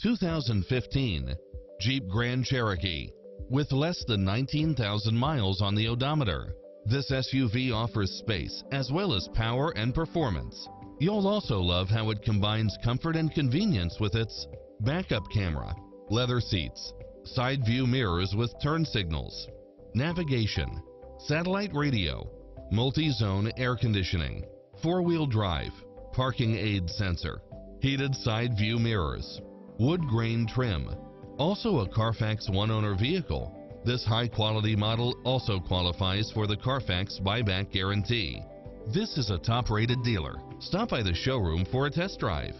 2015 Jeep Grand Cherokee with less than 19,000 miles on the odometer. This SUV offers space as well as power and performance. You'll also love how it combines comfort and convenience with its backup camera, leather seats, side view mirrors with turn signals, navigation, satellite radio, multi-zone air conditioning, four-wheel drive, parking aid sensor, heated side view mirrors, wood grain trim. Also a Carfax one-owner vehicle, this high-quality model also qualifies for the Carfax buyback guarantee. This is a top-rated dealer. Stop by the showroom for a test drive.